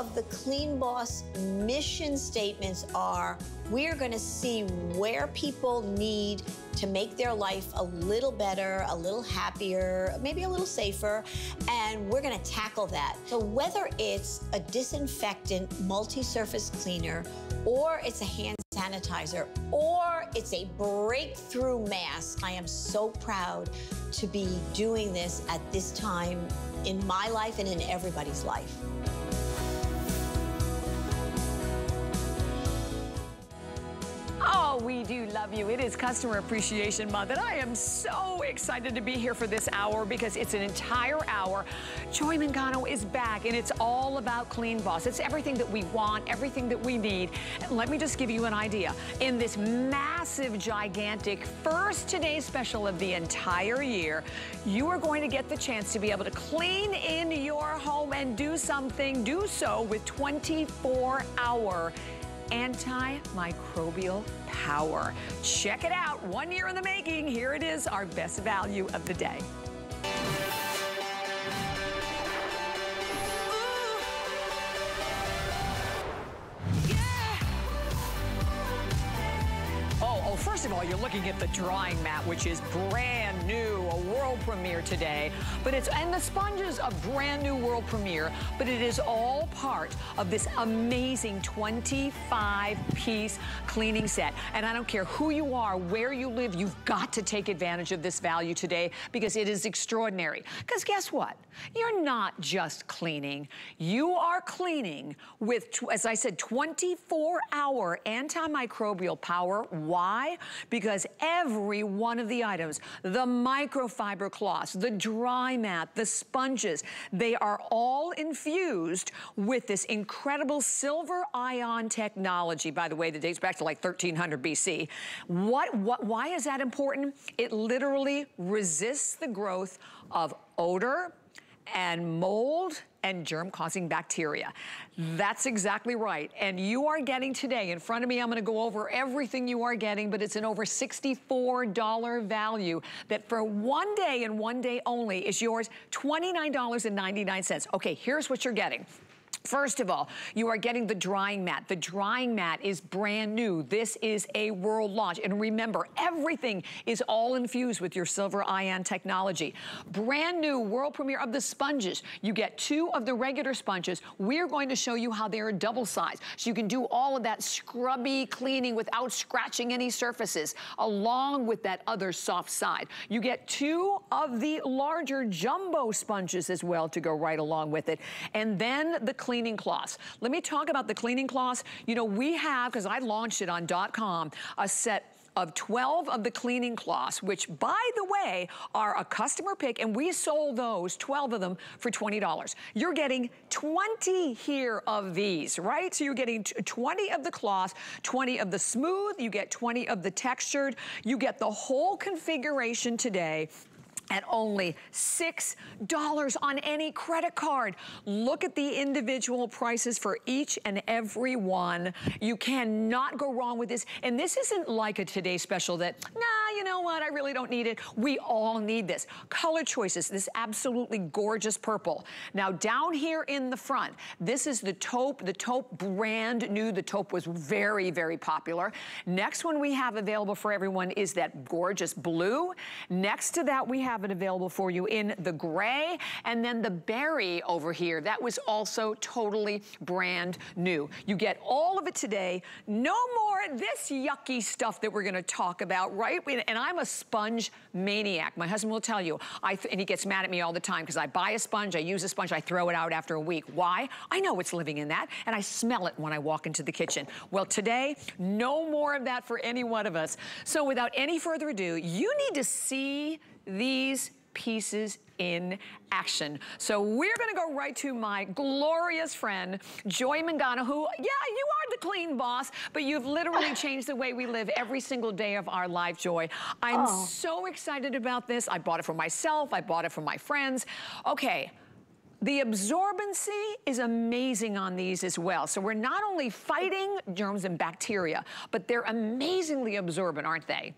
of the Clean Boss mission statements are we're going to see where people need to make their life a little better, a little happier, maybe a little safer, and we're going to tackle that. So whether it's a disinfectant multi-surface cleaner or it's a hand sanitizer or it's a breakthrough mask, I am so proud to be doing this at this time in my life and in everybody's life. We do love you. It is Customer Appreciation Month, and I am so excited to be here for this hour because it's an entire hour. Joy Mangano is back, and it's all about Clean Boss. It's everything that we want, everything that we need. And let me just give you an idea. In this massive, gigantic first Today special of the entire year, you are going to get the chance to be able to clean in your home and do something, do so with 24-hour antimicrobial power. Check it out. One year in the making. Here it is, our best value of the day. First of all, you're looking at the drying mat, which is brand new, a world premiere today. But it's, and the sponges, a brand new world premiere, but it is all part of this amazing 25-piece cleaning set. And I don't care who you are, where you live, you've got to take advantage of this value today because it is extraordinary. Because guess what? You're not just cleaning. You are cleaning with, as I said, 24-hour antimicrobial power why? Because every one of the items, the microfiber cloths, the dry mat, the sponges, they are all infused with this incredible silver ion technology, by the way, that dates back to like 1300 BC. What, what, why is that important? It literally resists the growth of odor, and mold and germ-causing bacteria. That's exactly right. And you are getting today, in front of me, I'm gonna go over everything you are getting, but it's an over $64 value that for one day and one day only is yours, $29.99. Okay, here's what you're getting. First of all, you are getting the drying mat. The drying mat is brand new. This is a world launch. And remember, everything is all infused with your silver ion technology. Brand new world premiere of the sponges. You get two of the regular sponges. We're going to show you how they're double size. So you can do all of that scrubby cleaning without scratching any surfaces, along with that other soft side. You get two of the larger jumbo sponges as well to go right along with it. And then the cleaning cloths. Let me talk about the cleaning cloths. You know, we have, because I launched it on dot .com, a set of 12 of the cleaning cloths, which by the way, are a customer pick and we sold those, 12 of them for $20. You're getting 20 here of these, right? So you're getting 20 of the cloths, 20 of the smooth, you get 20 of the textured, you get the whole configuration today at only $6 on any credit card. Look at the individual prices for each and every one. You cannot go wrong with this. And this isn't like a Today Special that, nah, you know what, I really don't need it. We all need this. Color choices, this absolutely gorgeous purple. Now down here in the front, this is the taupe, the taupe brand new. The taupe was very, very popular. Next one we have available for everyone is that gorgeous blue. Next to that we have have it available for you in the gray. And then the berry over here, that was also totally brand new. You get all of it today. No more this yucky stuff that we're gonna talk about, right? And I'm a sponge maniac. My husband will tell you, I and he gets mad at me all the time because I buy a sponge, I use a sponge, I throw it out after a week. Why? I know it's living in that, and I smell it when I walk into the kitchen. Well, today, no more of that for any one of us. So without any further ado, you need to see these pieces in action. So we're gonna go right to my glorious friend, Joy Mangano, who, yeah, you are the clean boss, but you've literally changed the way we live every single day of our life, Joy. I'm oh. so excited about this. I bought it for myself, I bought it for my friends. Okay, the absorbency is amazing on these as well. So we're not only fighting germs and bacteria, but they're amazingly absorbent, aren't they?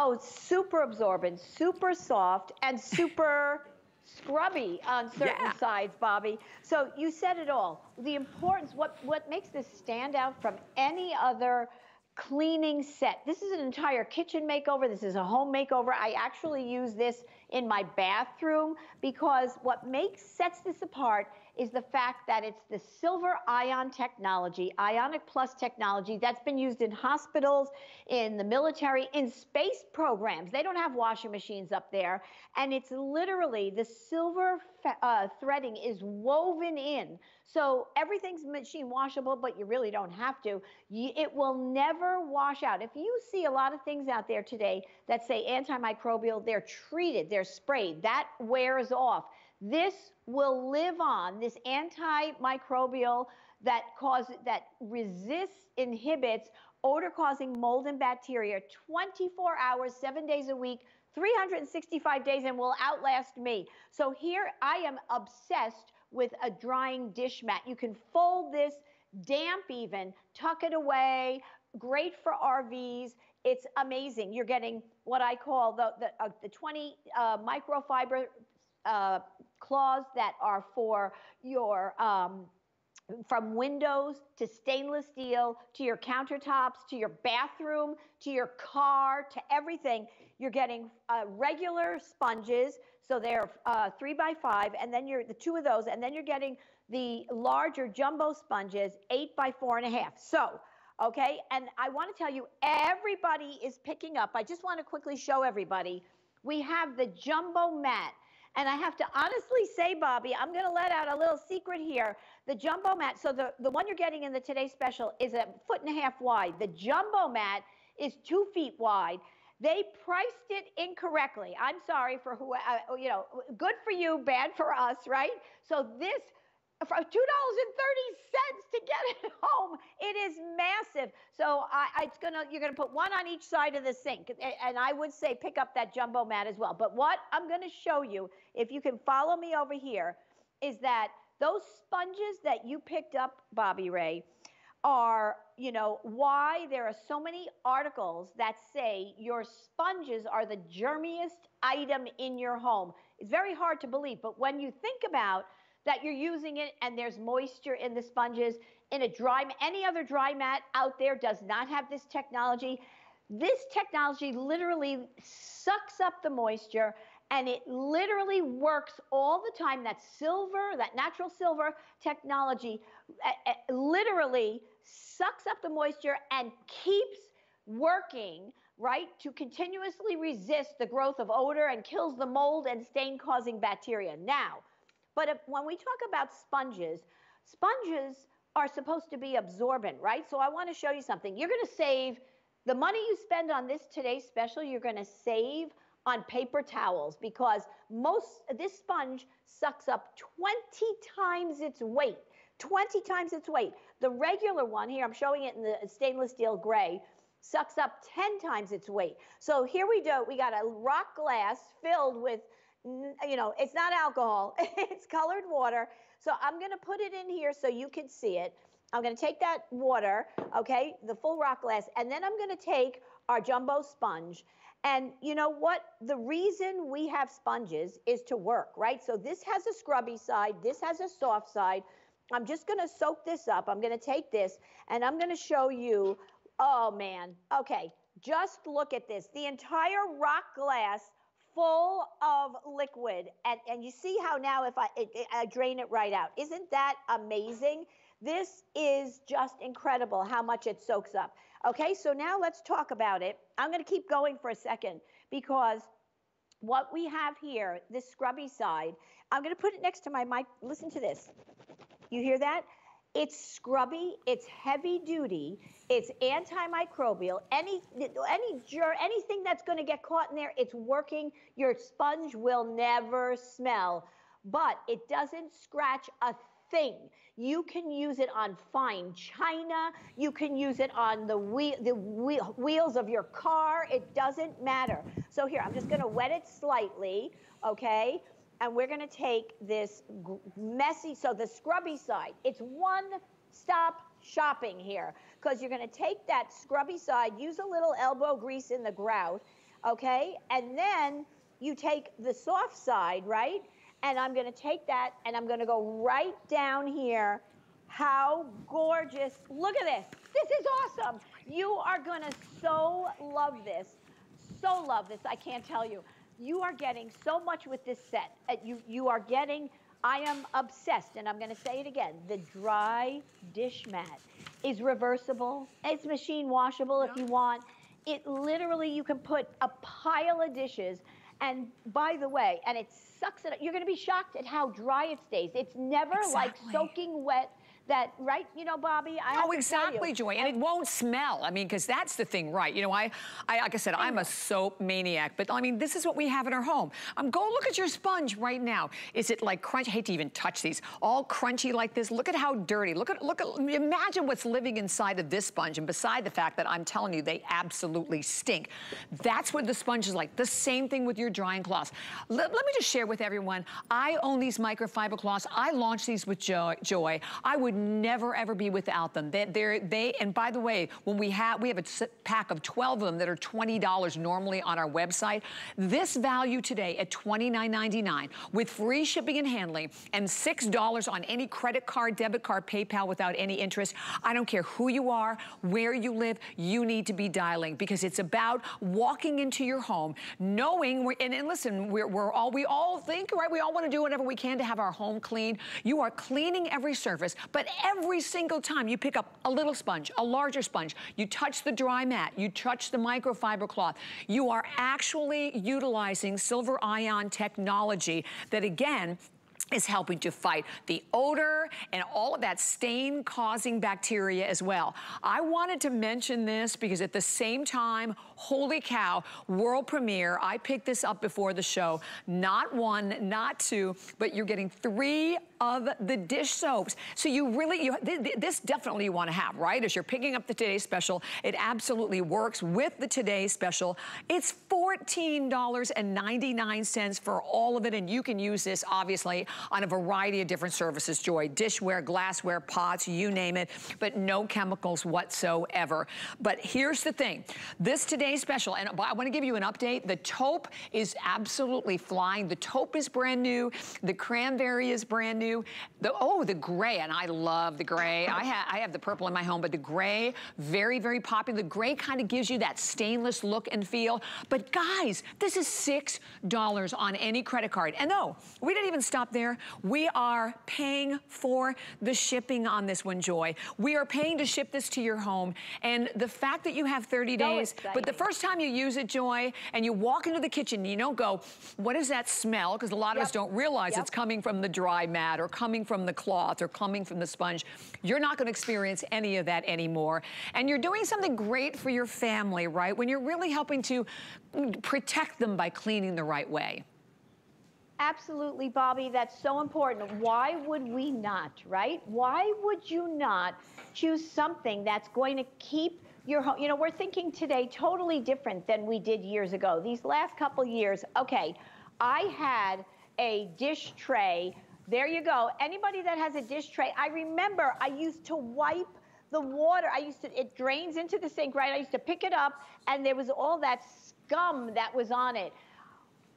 Oh, super absorbent, super soft, and super scrubby on certain yeah. sides, Bobbi. So you said it all. The importance, what, what makes this stand out from any other cleaning set. This is an entire kitchen makeover. This is a home makeover. I actually use this in my bathroom because what makes sets this apart is the fact that it's the silver ion technology, ionic plus technology that's been used in hospitals, in the military, in space programs. They don't have washing machines up there. And it's literally the silver uh, threading is woven in. So everything's machine washable, but you really don't have to. it will never wash out. If you see a lot of things out there today that say antimicrobial, they're treated, they're sprayed. That wears off. This will live on, this antimicrobial that causes, that resists, inhibits odor-causing mold and bacteria 24 hours, seven days a week, 365 days and will outlast me. So here I am obsessed with a drying dish mat. You can fold this damp even, tuck it away, great for RVs. It's amazing. You're getting what I call the, the, uh, the 20 uh, microfiber uh, claws that are for your um, from windows to stainless steel to your countertops to your bathroom to your car to everything. You're getting uh, regular sponges so they're uh, three by five and then you're the two of those and then you're getting the larger jumbo sponges eight by four and a half. So okay and i want to tell you everybody is picking up i just want to quickly show everybody. We have the jumbo mat and I have to honestly say, Bobbi, I'm going to let out a little secret here. The jumbo mat, so the, the one you're getting in the Today Special is a foot and a half wide. The jumbo mat is two feet wide. They priced it incorrectly. I'm sorry for who, uh, you know, good for you, bad for us, right? So this for $2.30 to get it home. It is massive. So I, it's gonna you're gonna put one on each side of the sink. And I would say pick up that jumbo mat as well. But what I'm gonna show you, if you can follow me over here, is that those sponges that you picked up, Bobbi Ray, are, you know, why there are so many articles that say your sponges are the germiest item in your home. It's very hard to believe, but when you think about that you're using it and there's moisture in the sponges. In a dry, any other dry mat out there does not have this technology. This technology literally sucks up the moisture and it literally works all the time. That silver, that natural silver technology, uh, uh, literally sucks up the moisture and keeps working, right, to continuously resist the growth of odor and kills the mold and stain causing bacteria. Now, but if, when we talk about sponges, sponges are supposed to be absorbent, right? So I want to show you something. You're going to save the money you spend on this today's special, you're going to save on paper towels because most this sponge sucks up 20 times its weight. 20 times its weight. The regular one here, I'm showing it in the stainless steel gray, sucks up 10 times its weight. So here we go. We got a rock glass filled with you know, it's not alcohol, it's colored water. So I'm going to put it in here so you can see it. I'm going to take that water, okay, the full rock glass, and then I'm going to take our jumbo sponge. And you know what? The reason we have sponges is to work, right? So this has a scrubby side, this has a soft side. I'm just going to soak this up. I'm going to take this and I'm going to show you. Oh man. Okay. Just look at this. The entire rock glass full of liquid. And, and you see how now if I, it, it, I drain it right out. Isn't that amazing? This is just incredible how much it soaks up. Okay, so now let's talk about it. I'm going to keep going for a second because what we have here, this scrubby side, I'm going to put it next to my mic. Listen to this. You hear that? It's scrubby, it's heavy duty, it's antimicrobial. Any any germ, anything that's going to get caught in there, it's working. Your sponge will never smell, but it doesn't scratch a thing. You can use it on fine china. You can use it on the wheel, the wheel, wheels of your car. It doesn't matter. So here, I'm just going to wet it slightly, okay? And we're going to take this messy, so the scrubby side, it's one stop shopping here because you're going to take that scrubby side, use a little elbow grease in the grout, okay? And then you take the soft side, right? And I'm gonna take that and I'm gonna go right down here. How gorgeous. Look at this. This is awesome. You are gonna so love this. So love this, I can't tell you. You are getting so much with this set. Uh, you, you are getting, I am obsessed, and I'm gonna say it again, the dry dish mat is reversible. It's machine washable yeah. if you want. It literally, you can put a pile of dishes and by the way, and it sucks it up. You're going to be shocked at how dry it stays. It's never exactly. like soaking wet that, right, you know, Bobbi? I oh, exactly, Joy. And it won't smell. I mean, because that's the thing, right? You know, I, I like I said, I'm a soap maniac, but I mean, this is what we have in our home. Um, go look at your sponge right now. Is it like crunch? I hate to even touch these. All crunchy like this. Look at how dirty. Look at, look at, imagine what's living inside of this sponge. And beside the fact that I'm telling you, they absolutely stink. That's what the sponge is like. The same thing with your drying cloths. Let, let me just share with everyone. I own these microfiber cloths. I launched these with Joy. Joy. I would never ever be without them. They, they're, they, and by the way, when we have, we have a pack of 12 of them that are $20 normally on our website. This value today at $29.99 with free shipping and handling and $6 on any credit card, debit card, PayPal without any interest. I don't care who you are, where you live, you need to be dialing because it's about walking into your home, knowing, and, and listen, we're, we're all, we all think, right? We all want to do whatever we can to have our home clean. You are cleaning every surface, but every single time you pick up a little sponge, a larger sponge, you touch the dry mat, you touch the microfiber cloth, you are actually utilizing silver ion technology that again, is helping to fight the odor and all of that stain causing bacteria as well. I wanted to mention this because at the same time, holy cow, world premiere, I picked this up before the show, not one, not two, but you're getting three of the dish soaps. So you really, you, this definitely you wanna have, right? As you're picking up the Today Special, it absolutely works with the Today Special. It's $14.99 for all of it, and you can use this, obviously, on a variety of different services, Joy. Dishware, glassware, pots, you name it, but no chemicals whatsoever. But here's the thing. This Today Special, and I wanna give you an update. The taupe is absolutely flying. The taupe is brand new. The cranberry is brand new. The, oh, the gray, and I love the gray. I, ha I have the purple in my home, but the gray, very, very popular. The gray kind of gives you that stainless look and feel. But guys, this is $6 on any credit card. And no, we didn't even stop there. We are paying for the shipping on this one, Joy. We are paying to ship this to your home. And the fact that you have 30 days, but the first time you use it, Joy, and you walk into the kitchen, you don't go, what is that smell? Because a lot yep. of us don't realize yep. it's coming from the dry or coming from the cloth or coming from the sponge. You're not gonna experience any of that anymore. And you're doing something great for your family, right? When you're really helping to mm, protect them by cleaning the right way. Absolutely, Bobbi. That's so important. Why would we not, right? Why would you not choose something that's going to keep your home? You know, we're thinking today totally different than we did years ago. These last couple years, okay, I had a dish tray. There you go. Anybody that has a dish tray, I remember I used to wipe the water. I used to, it drains into the sink, right? I used to pick it up and there was all that scum that was on it.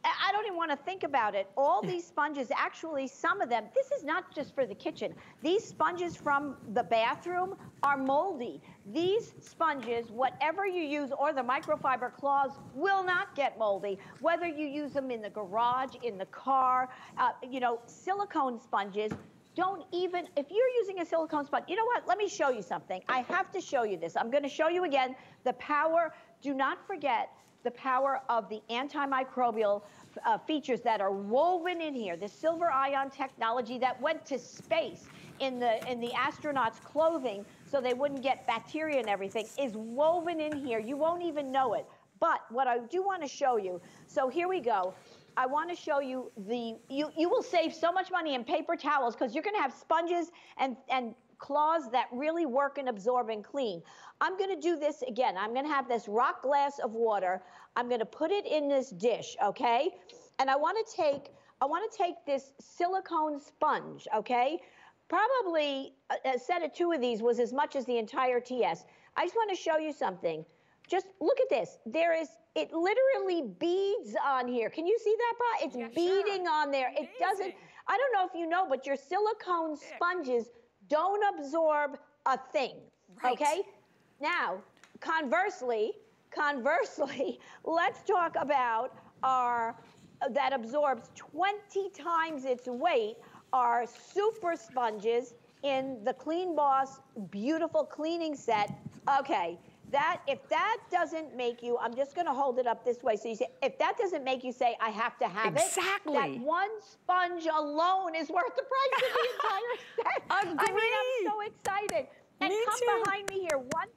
I don't even want to think about it. All these sponges, actually, some of them, this is not just for the kitchen. These sponges from the bathroom are moldy. These sponges, whatever you use, or the microfiber cloths, will not get moldy. Whether you use them in the garage, in the car, uh, you know, silicone sponges, don't even, if you're using a silicone sponge, you know what? Let me show you something. I have to show you this. I'm going to show you again the power. Do not forget the power of the antimicrobial uh, features that are woven in here, the silver ion technology that went to space in the, in the astronauts' clothing so they wouldn't get bacteria and everything, is woven in here. You won't even know it. But what I do want to show you, so here we go. I want to show you the, you, you will save so much money in paper towels because you're going to have sponges and, and cloths that really work and absorb and clean. I'm going to do this again. I'm going to have this rock glass of water. I'm going to put it in this dish, okay? And I want to take I want to take this silicone sponge, okay? Probably a, a set of two of these was as much as the entire TS. I just want to show you something. Just look at this. There is it literally beads on here. Can you see that, Bob? It's yeah, beading sure. on there. Amazing. It doesn't, I don't know if you know, but your silicone sponges don't absorb a thing, right. okay? Now, conversely, conversely, let's talk about our, that absorbs 20 times its weight, our super sponges in the Clean Boss beautiful cleaning set. Okay, that if that doesn't make you, I'm just going to hold it up this way. So you say, if that doesn't make you say, I have to have exactly. it, that one sponge alone is worth the price of the entire set. Agreed. I mean, I'm so excited. And me come too. behind me here, one,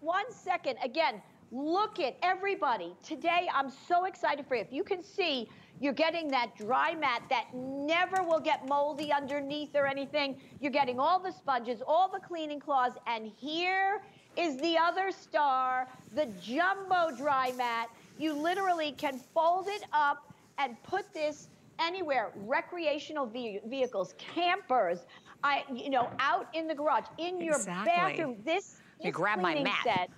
one second. Again, look at everybody. Today, I'm so excited for you. If you can see, you're getting that dry mat that never will get moldy underneath or anything. You're getting all the sponges, all the cleaning cloths, and here is the other star, the jumbo dry mat. You literally can fold it up and put this anywhere, recreational ve vehicles, campers, I, you know, out in the garage, in your exactly. bathroom. This, you grab my mat. Set,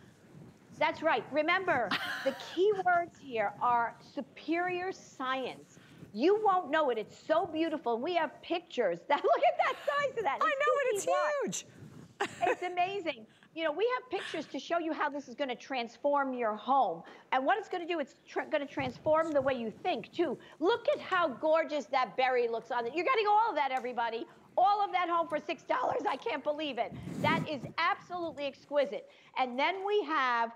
that's right. Remember, the key words here are superior science. You won't know it. It's so beautiful. We have pictures. That look at that size of that. It's I know it. It's huge. it's amazing you know, we have pictures to show you how this is going to transform your home. And what it's going to do, it's going to transform the way you think, too. Look at how gorgeous that berry looks on it. You're getting all of that, everybody. All of that home for $6. I can't believe it. That is absolutely exquisite. And then we have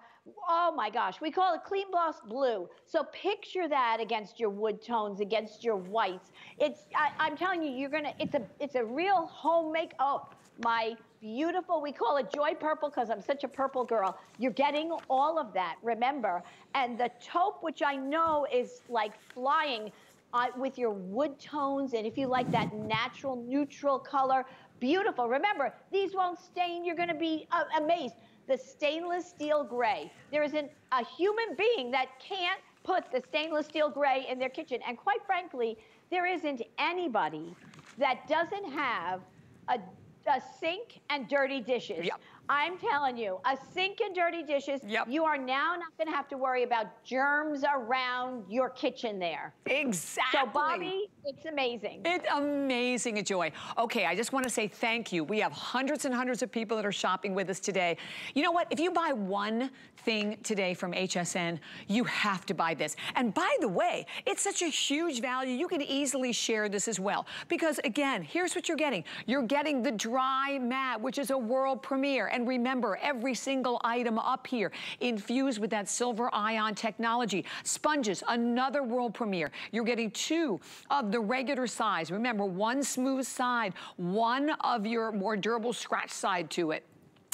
oh my gosh, we call it Clean Boss blue. So picture that against your wood tones, against your whites. It's, I, am telling you, you're gonna, it's a, it's a real home make. Oh, my beautiful, we call it joy purple because I'm such a purple girl. You're getting all of that, remember. And the taupe, which I know is like flying uh, with your wood tones, and if you like that natural neutral color, beautiful. Remember, these won't stain. You're going to be uh, amazed. The stainless steel gray. There isn't a human being that can't put the stainless steel gray in their kitchen. And quite frankly, there isn't anybody that doesn't have a a sink and dirty dishes. Yep. I'm telling you, a sink and dirty dishes, yep. you are now not going to have to worry about germs around your kitchen there. Exactly. So, Bobbi, it's amazing. It's amazing, a joy. Okay, I just want to say thank you. We have hundreds and hundreds of people that are shopping with us today. You know what? If you buy one thing today from HSN, you have to buy this. And by the way, it's such a huge value. You can easily share this as well. Because again, here's what you're getting. You're getting the dry mat, which is a world premiere. And remember, every single item up here infused with that silver ion technology. Sponges, another world premiere. You're getting two of the regular size. Remember, one smooth side, one of your more durable scratch side to it.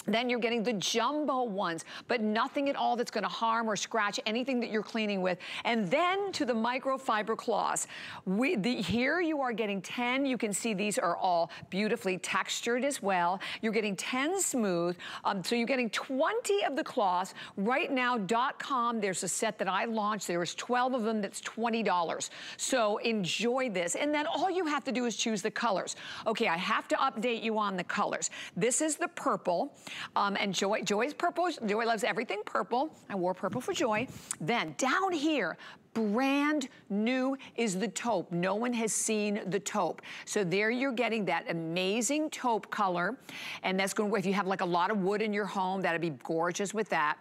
Then you're getting the jumbo ones, but nothing at all that's gonna harm or scratch anything that you're cleaning with. And then to the microfiber cloths. We, the, here you are getting 10. You can see these are all beautifully textured as well. You're getting 10 smooth. Um, so you're getting 20 of the cloths. Right now, .com, there's a set that I launched. There's 12 of them that's $20. So enjoy this. And then all you have to do is choose the colors. Okay, I have to update you on the colors. This is the purple. Um, and Joy, Joy's purple, Joy loves everything purple. I wore purple for Joy. Then down here, brand new is the taupe. No one has seen the taupe. So there you're getting that amazing taupe color. And that's going to, if you have like a lot of wood in your home, that'd be gorgeous with that.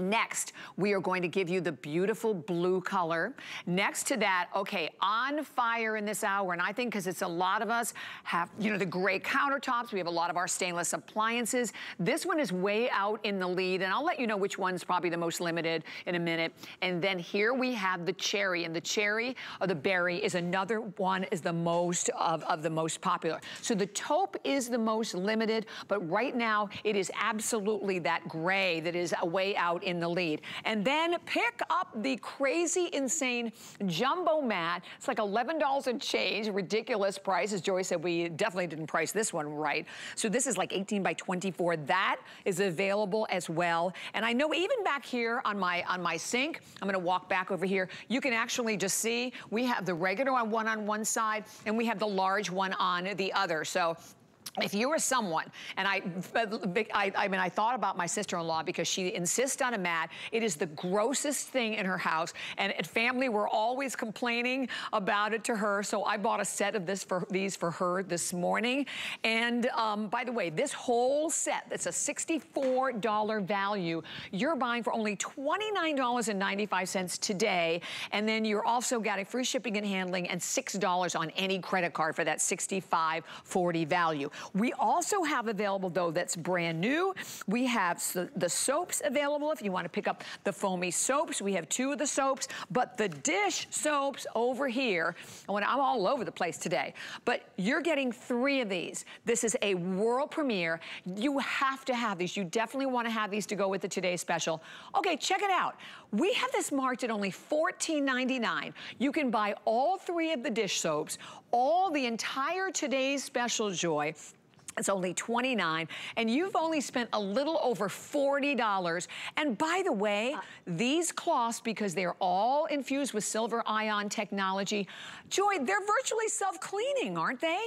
Next, we are going to give you the beautiful blue color. Next to that, okay, on fire in this hour, and I think because it's a lot of us have, you know, the gray countertops, we have a lot of our stainless appliances. This one is way out in the lead, and I'll let you know which one's probably the most limited in a minute. And then here we have the cherry, and the cherry or the berry is another one is the most of, of the most popular. So the taupe is the most limited, but right now it is absolutely that gray that is way out in the lead. And then pick up the crazy, insane jumbo mat. It's like $11 and change, ridiculous price. As Joy said, we definitely didn't price this one right. So this is like 18 by 24. That is available as well. And I know even back here on my, on my sink, I'm gonna walk back over here, you can actually just see we have the regular one on one side and we have the large one on the other. So if you were someone, and I, I, I, mean, I thought about my sister-in-law because she insists on a mat. It is the grossest thing in her house. And at family, we're always complaining about it to her. So I bought a set of this for these for her this morning. And um, by the way, this whole set, that's a $64 value. You're buying for only $29.95 today. And then you're also getting free shipping and handling and $6 on any credit card for that $65.40 value. We also have available, though, that's brand new. We have the soaps available if you want to pick up the foamy soaps. We have two of the soaps, but the dish soaps over here, oh, I'm all over the place today, but you're getting three of these. This is a world premiere. You have to have these. You definitely want to have these to go with the Today Special. Okay, check it out. We have this marked at only $14.99. You can buy all three of the dish soaps, all the entire Today's Special Joy, it's only 29, and you've only spent a little over $40. And by the way, uh, these cloths, because they're all infused with silver ion technology, Joy, they're virtually self-cleaning, aren't they?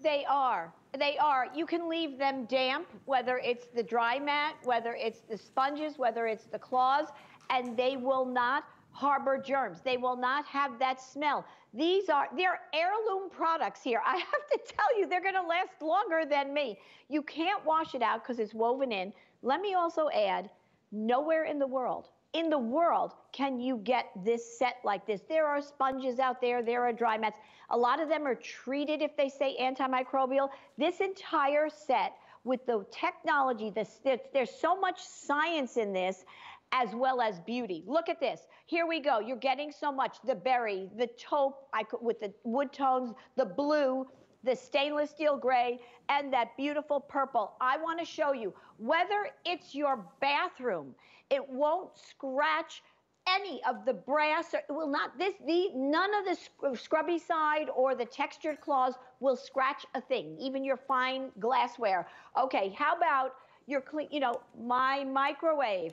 They are. They are. You can leave them damp, whether it's the dry mat, whether it's the sponges, whether it's the cloths, and they will not harbor germs. They will not have that smell. These are, they're heirloom products here. I have to tell you, they're gonna last longer than me. You can't wash it out because it's woven in. Let me also add, nowhere in the world, in the world, can you get this set like this. There are sponges out there, there are dry mats. A lot of them are treated, if they say antimicrobial. This entire set with the technology, this, there's so much science in this, as well as beauty. Look at this. Here we go. You're getting so much. The berry, the taupe I could, with the wood tones, the blue, the stainless steel gray, and that beautiful purple. I want to show you whether it's your bathroom, it won't scratch any of the brass or it will not this the none of the scrubby side or the textured claws will scratch a thing even your fine glassware okay how about your clean you know my microwave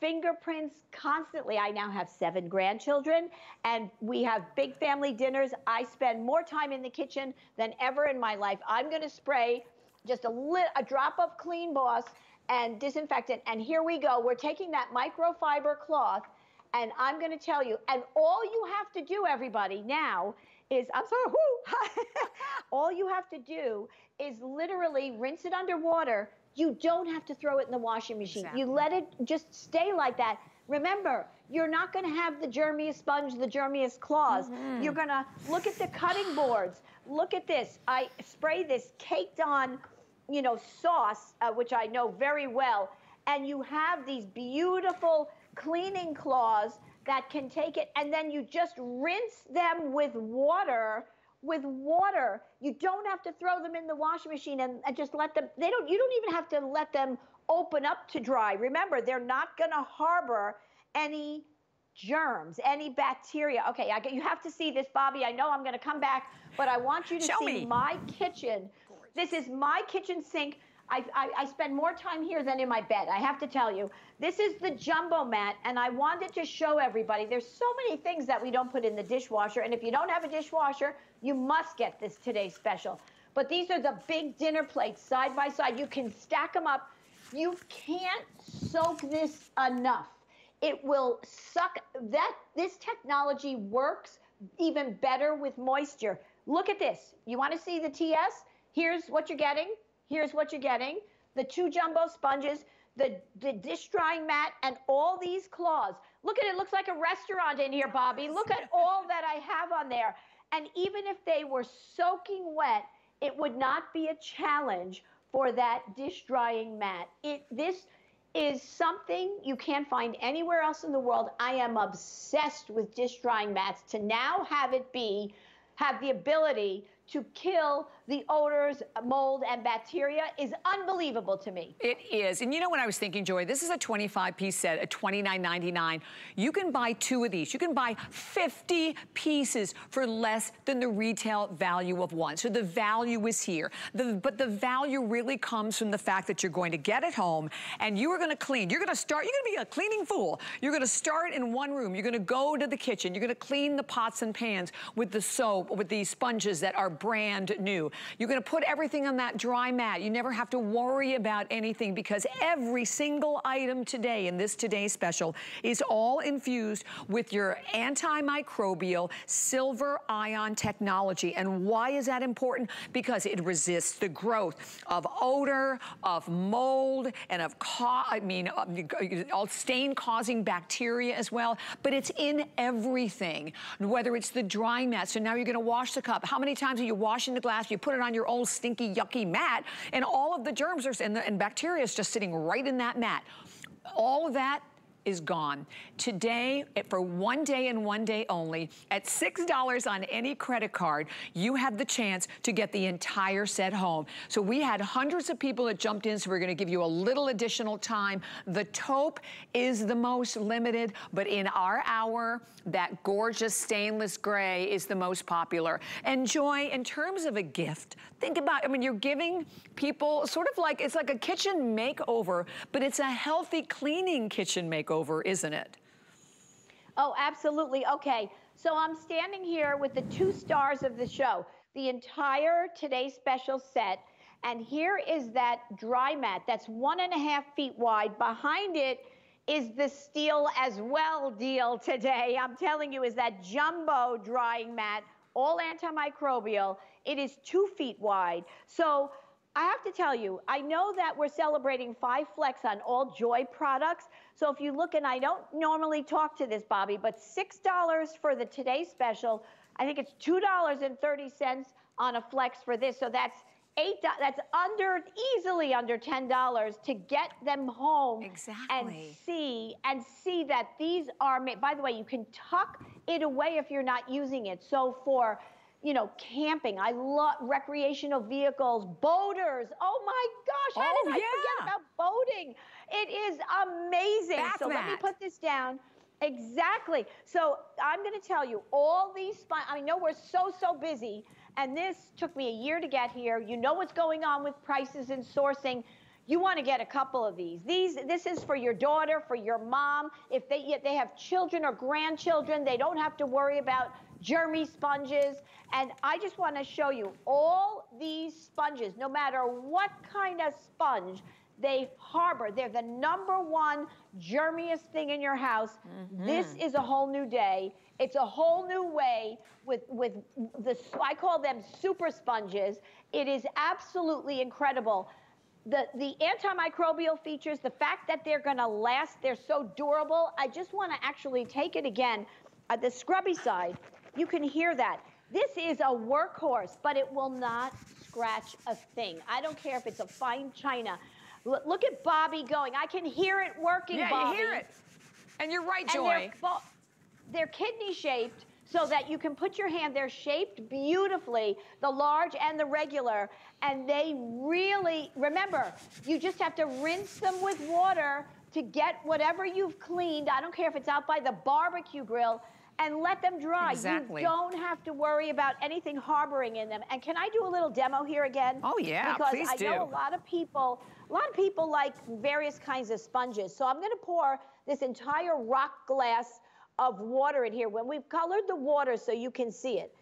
fingerprints constantly. I now have seven grandchildren and we have big family dinners. I spend more time in the kitchen than ever in my life. I'm going to spray just a, lit, a drop of Clean Boss and disinfectant. And here we go. We're taking that microfiber cloth and I'm going to tell you, and all you have to do, everybody, now is, I'm sorry, all you have to do is literally rinse it under water, you don't have to throw it in the washing machine. Exactly. You let it just stay like that. Remember, you're not going to have the germiest sponge, the germiest claws. Mm-hmm. You're going to look at the cutting boards. Look at this. I spray this caked on, you know, sauce, uh, which I know very well. And you have these beautiful cleaning claws that can take it. And then you just rinse them with water with water. You don't have to throw them in the washing machine and, and just let them, they don't, you don't even have to let them open up to dry. Remember, they're not going to harbor any germs, any bacteria. Okay, I, you have to see this, Bobbi. I know I'm going to come back, but I want you to Show see me. my kitchen. This is my kitchen sink I, I, I, spend more time here than in my bed, I have to tell you. This is the jumbo mat, and I wanted to show everybody there's so many things that we don't put in the dishwasher, and if you don't have a dishwasher, you must get this today's special. But these are the big dinner plates side by side. You can stack them up. You can't soak this enough. It will suck. That This technology works even better with moisture. Look at this. You want to see the TS? Here's what you're getting. Here's what you're getting. The two jumbo sponges, the, the dish drying mat, and all these claws. Look at it, it looks like a restaurant in here, Bobbi. Look at all that I have on there. And even if they were soaking wet, it would not be a challenge for that dish drying mat. It, this is something you can't find anywhere else in the world. I am obsessed with dish drying mats to now have it be, have the ability to kill the odors, mold, and bacteria is unbelievable to me. It is. And you know what I was thinking, Joy? This is a 25-piece set at $29.99. You can buy two of these. You can buy 50 pieces for less than the retail value of one. So the value is here. The, but the value really comes from the fact that you're going to get it home and you are going to clean. You're going to start, you're going to be a cleaning fool. You're going to start in one room. You're going to go to the kitchen. You're going to clean the pots and pans with the soap, with the sponges that are brand new. You're gonna put everything on that dry mat. You never have to worry about anything because every single item today in this Today Special is all infused with your antimicrobial silver ion technology. And why is that important? Because it resists the growth of odor, of mold, and of, I mean, uh, all stain-causing bacteria as well. But it's in everything, whether it's the drying mat. So now you're gonna wash the cup. How many times are you washing the glass? You put it on your old stinky, yucky mat, and all of the germs are, the, and bacteria is just sitting right in that mat. All of that is gone. Today, eh, for one day and one day only, at $6 on any credit card, you have the chance to get the entire set home. So we had hundreds of people that jumped in, so we're gonna give you a little additional time. The taupe is the most limited, but in our hour, that gorgeous stainless gray is the most popular. And Joy, in terms of a gift, think about, I mean, you're giving people sort of like, it's like a kitchen makeover, but it's a healthy cleaning kitchen makeover over, isn't it? Oh, absolutely. Okay. So I'm standing here with the two stars of the show, the entire Today Special set. And here is that dry mat that's one and a half feet wide. Behind it is the steel as Well deal today. I'm telling you, is that jumbo drying mat, all antimicrobial. It is two feet wide. So I have to tell you, I know that we're celebrating five flex on all Joy products. So if you look, and I don't normally talk to this, Bobbi, but $6 for the Today Special. I think it's $2.30 on a flex for this. So that's eight, that's under, easily under $10 to get them home. Exactly. And see, and see that these are made, by the way, you can tuck it away if you're not using it. So for you know, camping. I love recreational vehicles, boaters. Oh my gosh, how oh, did I forget about boating? It is amazing. Bath so mat. let me put this down. Exactly. So I'm going to tell you all these. I know we're so so busy, and this took me a year to get here. You know what's going on with prices and sourcing. You want to get a couple of these. These this is for your daughter, for your mom. If they if they have children or grandchildren, they don't have to worry about germy sponges. And I just want to show you all these sponges, no matter what kind of sponge they harbor. They're the number one germiest thing in your house. Mm-hmm. This is a whole new day. It's a whole new way with with the I call them super sponges. It is absolutely incredible. The the antimicrobial features, the fact that they're going to last, they're so durable. I just want to actually take it again at the scrubby side. You can hear that. This is a workhorse, but it will not scratch a thing. I don't care if it's a fine china. L look at Bobbi going. I can hear it working, yeah, Bobbi. you hear it. And you're right, Joy. They're, they're kidney shaped so that you can put your hand, they're shaped beautifully, the large and the regular, and they really, remember, you just have to rinse them with water to get whatever you've cleaned. I don't care if it's out by the barbecue grill, and let them dry. Exactly. You don't have to worry about anything harboring in them. And can I do a little demo here again? Oh yeah, because please I do. know a lot of people, a lot of people like various kinds of sponges. So I'm going to pour this entire rock glass of water in here. When we've colored the water so you can see it,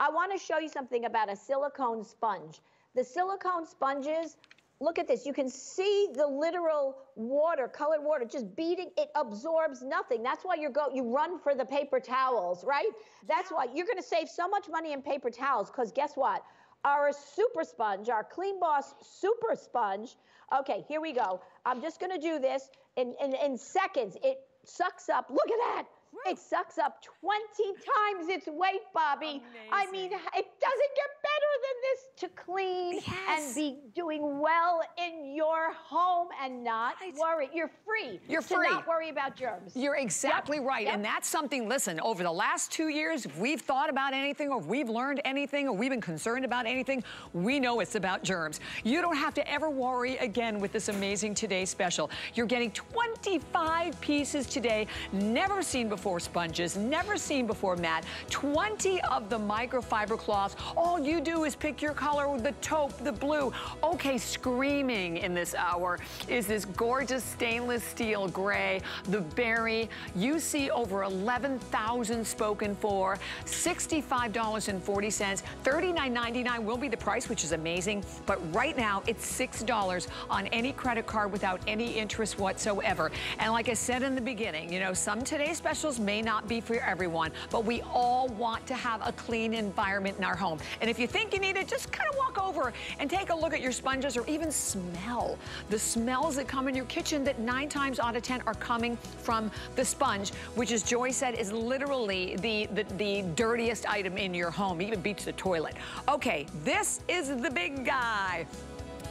I want to show you something about a silicone sponge. The silicone sponges Look at this. You can see the literal water, colored water, just beating. It absorbs nothing. That's why you go, you run for the paper towels, right? That's why you're going to save so much money in paper towels. Because guess what? Our super sponge, our Clean Boss super sponge. Okay, here we go. I'm just going to do this in, in, in seconds. It sucks up. Look at that. It sucks up 20 times its weight, Bobbi. Amazing. I mean, it doesn't get better than this to clean yes. and be doing well in your home and not right. worry. You're free. You're free. not worry about germs. You're exactly yep. right. Yep. And that's something, listen, over the last two years, if we've thought about anything or we've learned anything or we've been concerned about anything, we know it's about germs. You don't have to ever worry again with this amazing Today special. You're getting 25 pieces today, never seen before before sponges, never seen before mat. 20 of the microfiber cloths. All you do is pick your color, the taupe, the blue. Okay, screaming in this hour is this gorgeous stainless steel gray, the berry. You see over 11,000 spoken for, $65.40. $39.99 will be the price, which is amazing. But right now, it's $6 on any credit card without any interest whatsoever. And like I said in the beginning, you know, some today's specials may not be for everyone, but we all want to have a clean environment in our home. And if you think you need it, just kind of walk over and take a look at your sponges or even smell the smells that come in your kitchen that nine times out of 10 are coming from the sponge, which as Joy said is literally the, the, the dirtiest item in your home, even beats the toilet. Okay, this is the big guy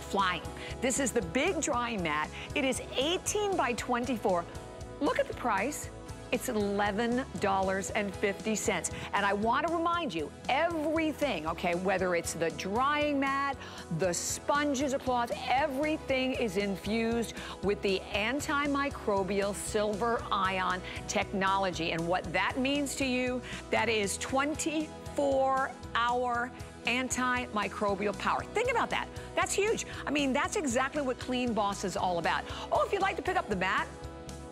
flying. This is the big drying mat. It is 18 by 24. Look at the price. It's $11.50. And I want to remind you, everything, okay, whether it's the drying mat, the sponges or cloths, everything is infused with the antimicrobial silver ion technology. And what that means to you, that is 24 hour antimicrobial power. Think about that. That's huge. I mean, that's exactly what Clean Boss is all about. Oh, if you'd like to pick up the mat,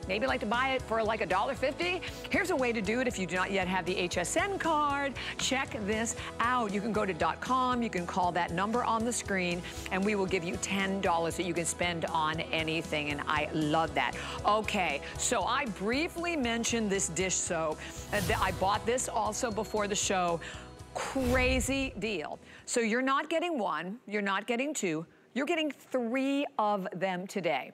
maybe like to buy it for like a dollar fifty. Here's a way to do it if you do not yet have the HSN card. Check this out. You can go to dot .com, you can call that number on the screen, and we will give you $10 that you can spend on anything, and I love that. Okay, so I briefly mentioned this dish soap. I bought this also before the show. Crazy deal. So you're not getting one, you're not getting two, you're getting three of them today.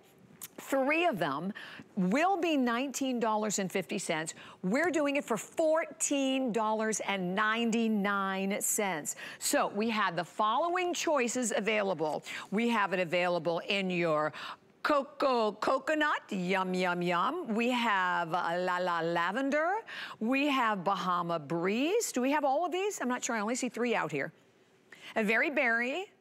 Three of them will be $19.50. We're doing it for $14.99. So we have the following choices available. We have it available in your Cocoa Coconut, yum, yum, yum. We have uh, La La Lavender. We have Bahama Breeze. Do we have all of these? I'm not sure, I only see three out here. A Very Berry,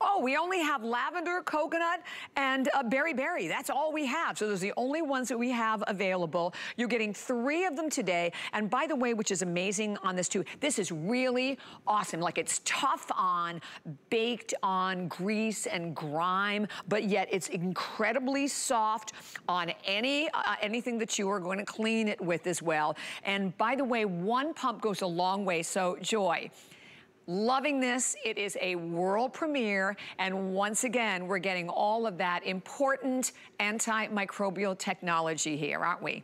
Oh, we only have lavender, coconut, and uh, berry berry. That's all we have. So those are the only ones that we have available. You're getting three of them today. And by the way, which is amazing on this too, this is really awesome. Like it's tough on, baked on grease and grime, but yet it's incredibly soft on any uh, anything that you are going to clean it with as well. And by the way, one pump goes a long way. So Joy, Loving this. It is a world premiere. And once again, we're getting all of that important antimicrobial technology here, aren't we?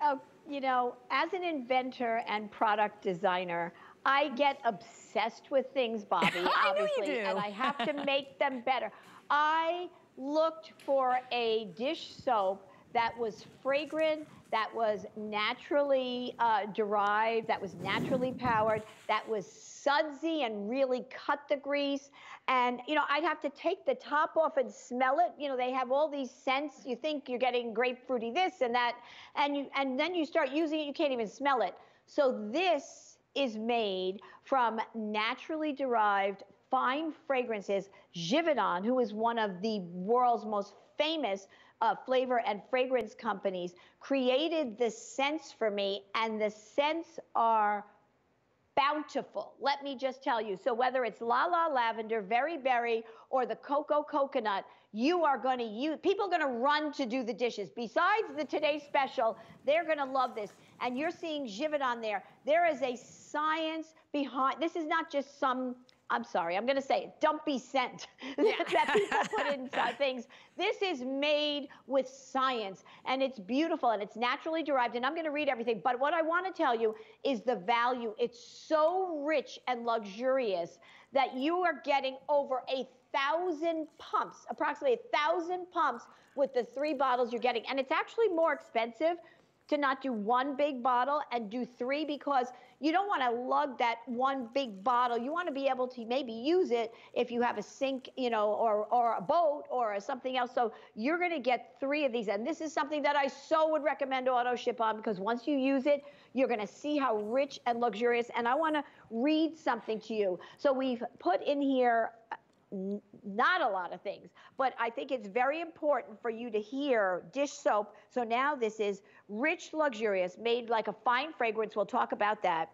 Oh, you know, as an inventor and product designer, I get obsessed with things, Bobbi, obviously, and I have to make them better. I looked for a dish soap that was fragrant, that was naturally uh, derived, that was naturally powered, that was sudsy and really cut the grease. And, you know, I'd have to take the top off and smell it. You know, they have all these scents. You think you're getting grapefruity this and that. And, you, and then you start using it, you can't even smell it. So this is made from naturally derived fine fragrances. Givaudan, who is one of the world's most famous uh, flavor and fragrance companies created the scents for me, and the scents are bountiful. Let me just tell you. So whether it's La La Lavender, Very Berry, or the Cocoa Coconut, you are going to use, people are going to run to do the dishes. Besides the Today Special, they're going to love this. And you're seeing Givaudan there. There is a science behind, this is not just some I'm sorry, I'm going to say it, dumpy scent yeah. that people put inside uh, things. This is made with science and it's beautiful and it's naturally derived. And I'm going to read everything. But what I want to tell you is the value. It's so rich and luxurious that you are getting over a thousand pumps, approximately a thousand pumps with the three bottles you're getting. And it's actually more expensive to not do one big bottle and do three because you don't want to lug that one big bottle. You want to be able to maybe use it if you have a sink, you know, or, or a boat or something else. So you're going to get three of these. And this is something that I so would recommend auto ship on because once you use it, you're going to see how rich and luxurious. And I want to read something to you. So we've put in here not a lot of things, but I think it's very important for you to hear dish soap. So now this is rich, luxurious, made like a fine fragrance. We'll talk about that.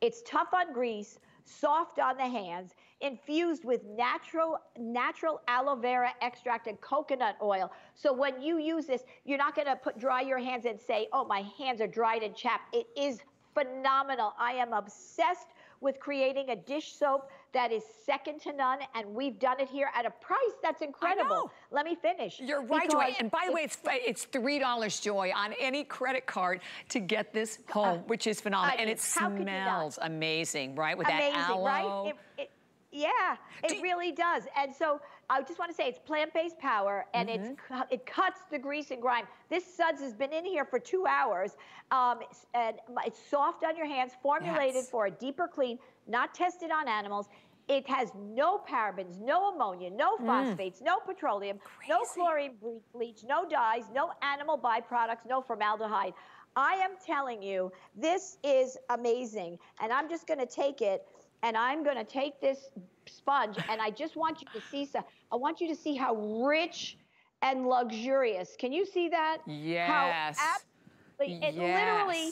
It's tough on grease, soft on the hands, infused with natural natural aloe vera extract and coconut oil. So when you use this, you're not going to put dry your hands and say, "Oh, my hands are dried and chapped." It is phenomenal. I am obsessed with creating a dish soap that is second to none, and we've done it here at a price that's incredible. Let me finish. You're right, Joy. And by the way, it's, it's $3, Joy, on any credit card to get this uh, home, uh, which is phenomenal. and it smells amazing, right? With amazing, that aloe. right? It, it, yeah, it Do really does. And so I just want to say it's plant-based power, and mm -hmm. it's it cuts the grease and grime. This suds has been in here for two hours, um, and it's soft on your hands, formulated yes. for a deeper clean, not tested on animals. It has no parabens, no ammonia, no mm. phosphates, mm. no petroleum, Crazy. no chlorine bleach, no dyes, no animal byproducts, no formaldehyde. I am telling you, this is amazing. And I'm just going to take it and I'm going to take this sponge and I just want you to see, So I want you to see how rich and luxurious. Can you see that? Yes. How absolutely, it yes. literally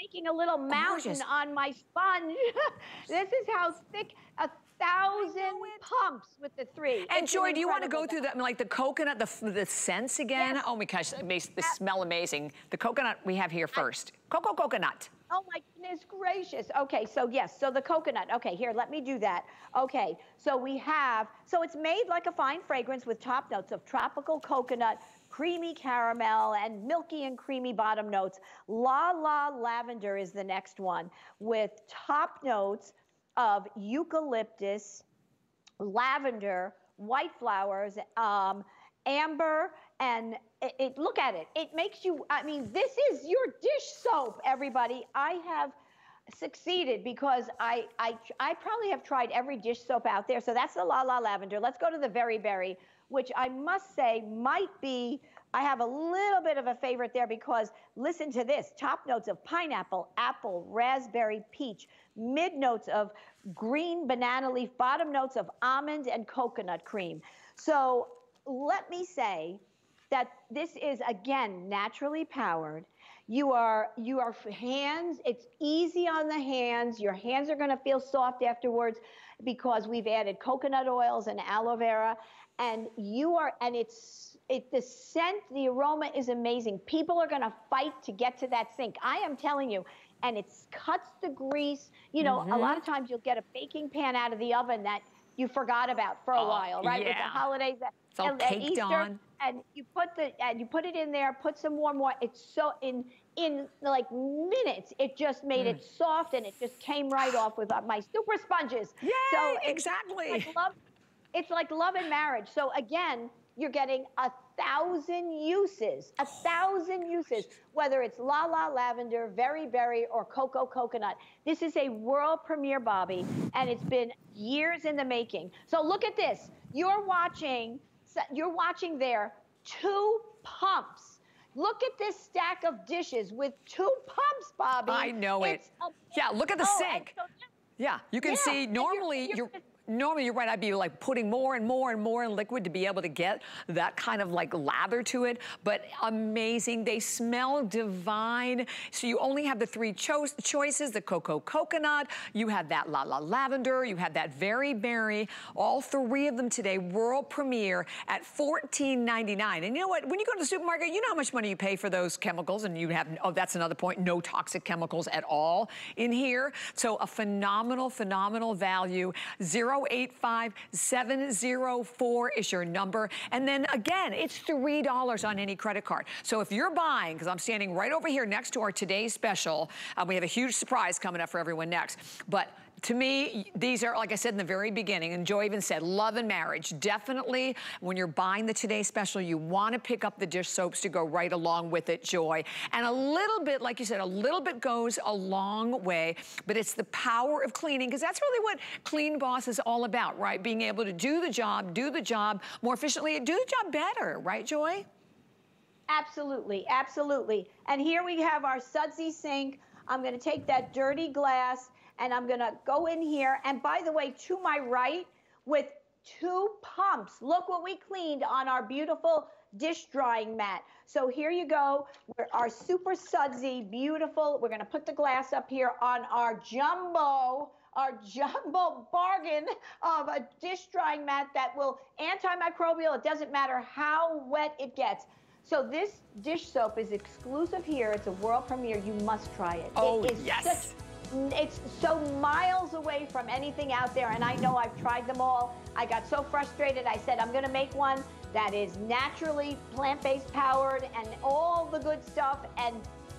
making a little mountain Gorgeous. on my sponge. this is how thick, a thousand pumps with the three. And it's Joy, do you want to go through that, like the coconut, the, the scents again? Yes. Oh my gosh, it makes the smell amazing. The coconut we have here first. Cocoa coconut. Oh my goodness gracious. Okay, so yes, so the coconut. Okay, here, let me do that. Okay, so we have, so it's made like a fine fragrance with top notes of tropical coconut, creamy caramel, and milky and creamy bottom notes. La La Lavender is the next one with top notes of eucalyptus, lavender, white flowers, um, amber, and it, it, look at it. It makes you, I mean, this is your dish soap, everybody. I have succeeded because I, I, I probably have tried every dish soap out there. So that's the La La Lavender. Let's go to the Very Berry, which I must say might be, I have a little bit of a favorite there because listen to this top notes of pineapple, apple, raspberry, peach, mid notes of green banana leaf, bottom notes of almond and coconut cream. So let me say, that this is again naturally powered. You are you are hands. It's easy on the hands. Your hands are going to feel soft afterwards because we've added coconut oils and aloe vera, and you are and it's it the scent, the aroma is amazing. People are going to fight to get to that sink. I am telling you. And it cuts the grease. You know, mm-hmm. a lot of times you'll get a baking pan out of the oven that you forgot about for a oh, while, right? Yeah. With the holidays, it's all and, Easter, on and you put the and you put it in there, put some warm water. It's so in in like minutes, it just made mm. it soft and it just came right off with uh, my super sponges. Yeah, so exactly. Like, love, it's like love and marriage. So again, you're getting a thousand uses, a oh thousand uses, whether it's La La Lavender, Very Berry, or Cocoa Coconut. This is a world premiere, Bobbi, and it's been years in the making. So look at this. You're watching you're watching there two pumps. Look at this stack of dishes with two pumps, Bobbi. I know it's it. Yeah, look at the oh, sink. So yeah, you can yeah, see normally you're, you're, you're normally you're right, I'd be like putting more and more and more in liquid to be able to get that kind of like lather to it, but amazing. They smell divine. So you only have the three cho choices, the cocoa coconut, you have that la la lavender, you have that very berry, all three of them today, world premiere at $14.99. And you know what, when you go to the supermarket, you know how much money you pay for those chemicals and you have, oh, that's another point, no toxic chemicals at all in here. So a phenomenal, phenomenal value. Zero 085704 is your number. And then again, it's $3 on any credit card. So if you're buying, because I'm standing right over here next to our today's special, um, we have a huge surprise coming up for everyone next. But to me, these are, like I said in the very beginning, and Joy even said, love and marriage. Definitely, when you're buying the Today Special, you want to pick up the dish soaps to go right along with it, Joy. And a little bit, like you said, a little bit goes a long way, but it's the power of cleaning, because that's really what Clean Boss is all about, right? Being able to do the job, do the job more efficiently, do the job better, right, Joy? Absolutely, absolutely. And here we have our sudsy sink. I'm going to take that dirty glass and I'm gonna go in here. And by the way, to my right, with two pumps, look what we cleaned on our beautiful dish drying mat. So here you go, We're, our super sudsy, beautiful, we're gonna put the glass up here on our jumbo our jumbo bargain of a dish drying mat that will antimicrobial. It doesn't matter how wet it gets. So this dish soap is exclusive here. It's a world premiere. You must try it. Oh, it is yes. Such, it's so miles away from anything out there. And I know I've tried them all. I got so frustrated. I said, I'm going to make one that is naturally plant-based powered and all the good stuff and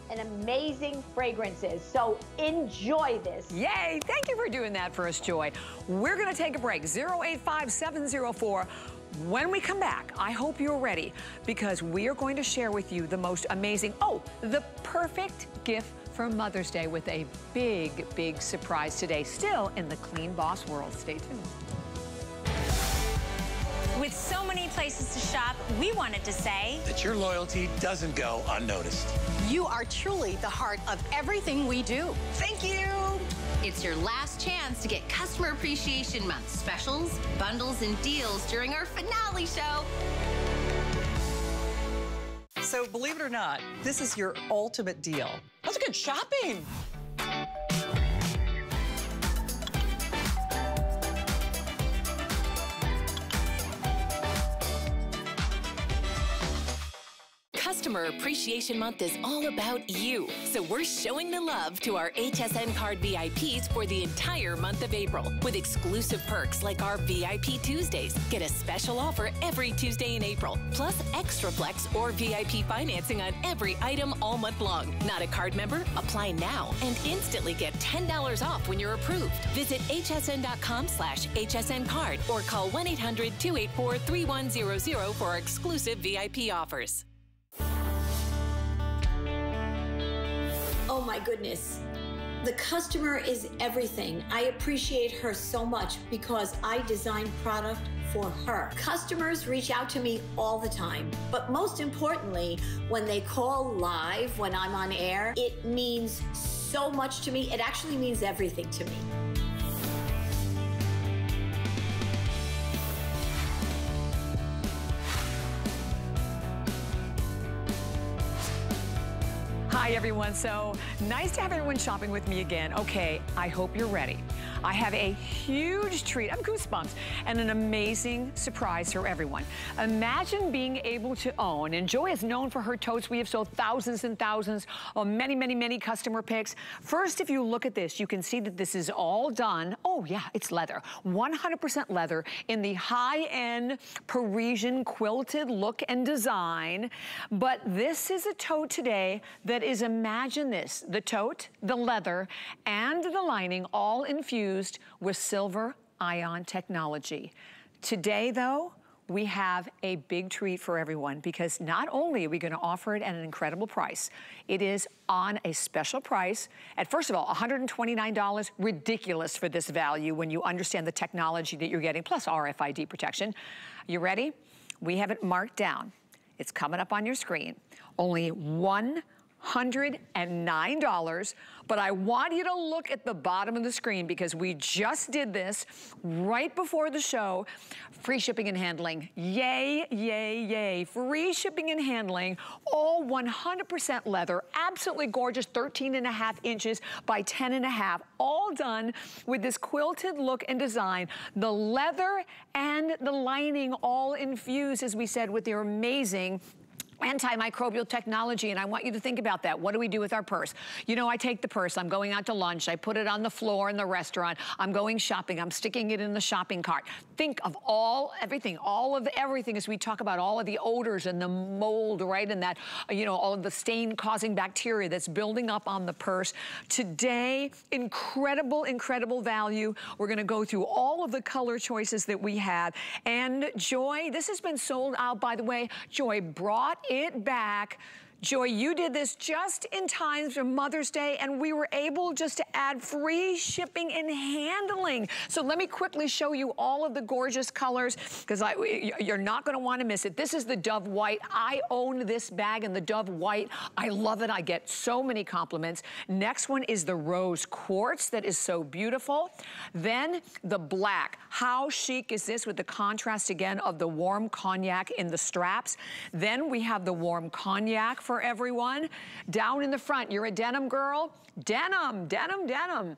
and amazing fragrances. So enjoy this. Yay, thank you for doing that for us, Joy. We're gonna take a break, 085704. When we come back, I hope you're ready because we are going to share with you the most amazing, oh, the perfect gift for Mother's Day with a big, big surprise today, still in the Clean Boss world. Stay tuned. With so many places to shop, we wanted to say that your loyalty doesn't go unnoticed. You are truly the heart of everything we do. Thank you. It's your last chance to get Customer Appreciation Month specials, bundles, and deals during our finale show. So believe it or not, this is your ultimate deal. That's a good shopping. Customer Appreciation Month is all about you. So we're showing the love to our HSN card VIPs for the entire month of April with exclusive perks like our VIP Tuesdays. Get a special offer every Tuesday in April, plus extra flex or VIP financing on every item all month long. Not a card member? Apply now and instantly get $10 off when you're approved. Visit hsn.com slash hsn card or call 1-800-284-3100 for exclusive VIP offers. Oh my goodness. The customer is everything. I appreciate her so much because I design product for her. Customers reach out to me all the time, but most importantly, when they call live when I'm on air, it means so much to me. It actually means everything to me. Everyone. So nice to have everyone shopping with me again. Okay, I hope you're ready. I have a huge treat, I'm goosebumps, and an amazing surprise for everyone. Imagine being able to own, and Joy is known for her totes. We have sold thousands and thousands of many, many, many customer picks. First, if you look at this, you can see that this is all done. Oh yeah, it's leather. 100% leather in the high-end Parisian quilted look and design. But this is a tote today that is, imagine this, the tote, the leather, and the lining all infused with silver ion technology. Today, though, we have a big treat for everyone because not only are we gonna offer it at an incredible price, it is on a special price at, first of all, $129, ridiculous for this value when you understand the technology that you're getting, plus RFID protection. You ready? We have it marked down. It's coming up on your screen. Only $109, but I want you to look at the bottom of the screen because we just did this right before the show. Free shipping and handling. Yay, yay, yay. Free shipping and handling, all 100% leather, absolutely gorgeous, 13 and a half inches by 10 and a half, all done with this quilted look and design. The leather and the lining all infused, as we said, with their amazing antimicrobial technology and I want you to think about that. What do we do with our purse? You know, I take the purse, I'm going out to lunch, I put it on the floor in the restaurant, I'm going shopping, I'm sticking it in the shopping cart. Think of all, everything, all of everything as we talk about all of the odors and the mold, right? And that, you know, all of the stain causing bacteria that's building up on the purse. Today, incredible, incredible value. We're gonna go through all of the color choices that we have. And Joy, this has been sold out, by the way. Joy brought it back Joy, you did this just in time for Mother's Day, and we were able just to add free shipping and handling. So let me quickly show you all of the gorgeous colors, because you're not gonna wanna miss it. This is the Dove White. I own this bag in the Dove White. I love it. I get so many compliments. Next one is the Rose Quartz that is so beautiful. Then the black. How chic is this with the contrast again of the warm cognac in the straps. Then we have the warm cognac for everyone. Down in the front, you're a denim girl. Denim, denim, denim.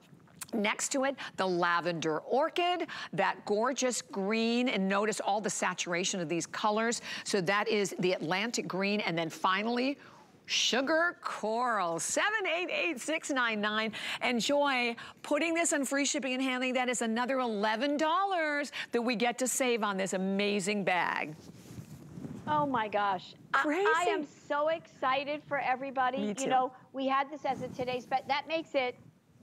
Next to it, the lavender orchid, that gorgeous green, and notice all the saturation of these colors. So that is the Atlantic green, and then finally, Sugar Coral, 788699. And Joy, putting this on free shipping and handling, that is another $11 that we get to save on this amazing bag. Oh my gosh. Crazy. I, I am so excited for everybody. Me too. You know, we had this as a today's, but that makes it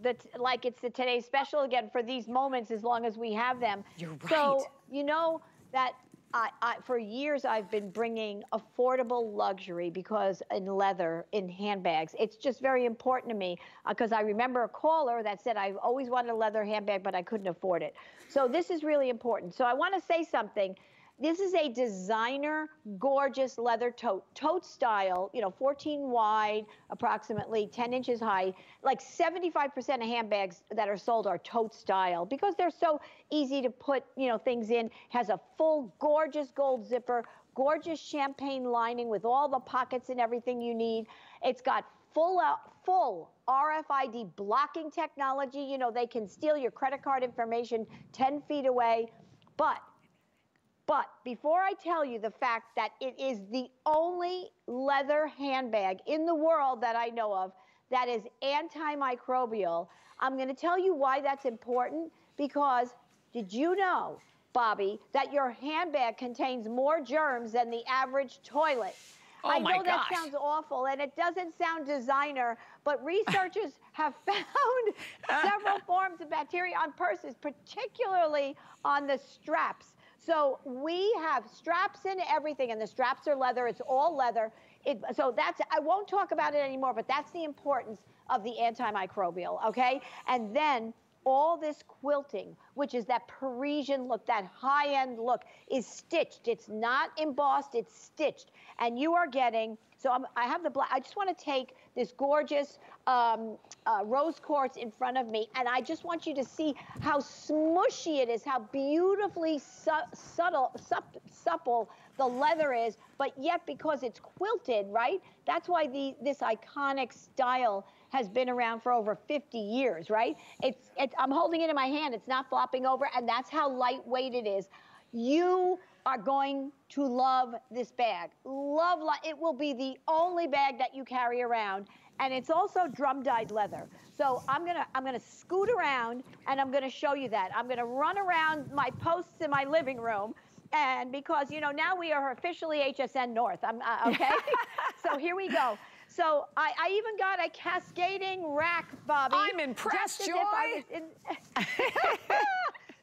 the like it's the today's special again for these moments as long as we have them. You're right. So, you know that I, I, for years I've been bringing affordable luxury because in leather in handbags. It's just very important to me because uh, I remember a caller that said I've always wanted a leather handbag but I couldn't afford it. So this is really important. So I want to say something this is a designer, gorgeous leather tote, tote style, you know, 14 wide, approximately 10 inches high. Like 75% of handbags that are sold are tote style because they're so easy to put, you know, things in. Has a full, gorgeous gold zipper, gorgeous champagne lining with all the pockets and everything you need. It's got full out, full RFID blocking technology. You know, they can steal your credit card information 10 feet away. But but before I tell you the fact that it is the only leather handbag in the world that I know of that is antimicrobial, I'm going to tell you why that's important because did you know, Bobbi, that your handbag contains more germs than the average toilet? Oh I know that gosh. sounds awful and it doesn't sound designer, but researchers have found several forms of bacteria on purses, particularly on the straps. So we have straps in everything, and the straps are leather. It's all leather. It, so that's, I won't talk about it anymore, but that's the importance of the antimicrobial, okay? And then all this quilting, which is that Parisian look, that high-end look, is stitched. It's not embossed, it's stitched. And you are getting, so I'm, i have the black, I just want to take this gorgeous um, uh, rose quartz in front of me, and I just want you to see how smushy it is, how beautifully su subtle, sup supple the leather is, but yet because it's quilted, right? That's why the, this iconic style has been around for over 50 years, right? It's, it's, I'm holding it in my hand. It's not flopping over, and that's how lightweight it is. You are going to love this bag. Love, it will be the only bag that you carry around. And it's also drum dyed leather. So I'm gonna, I'm gonna scoot around and I'm gonna show you that. I'm gonna run around my posts in my living room and because, you know, now we are officially HSN North, I'm, uh, okay? so here we go. So I, I, even got a cascading rack, Bobbi. I'm impressed, Joy.